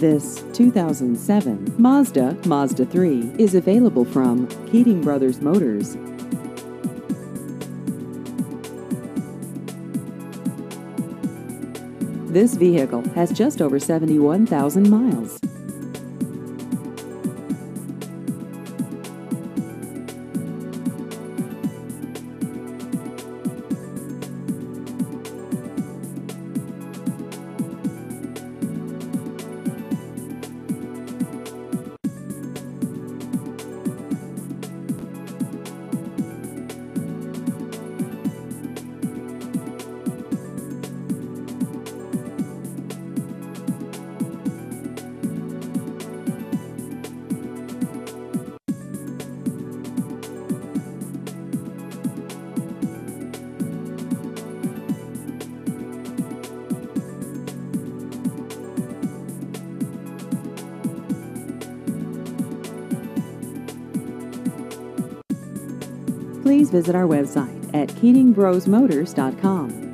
This 2007 Mazda Mazda 3 is available from Keating Brothers Motors. This vehicle has just over 71,000 miles. Please visit our website at KeatingBrosMotors.com.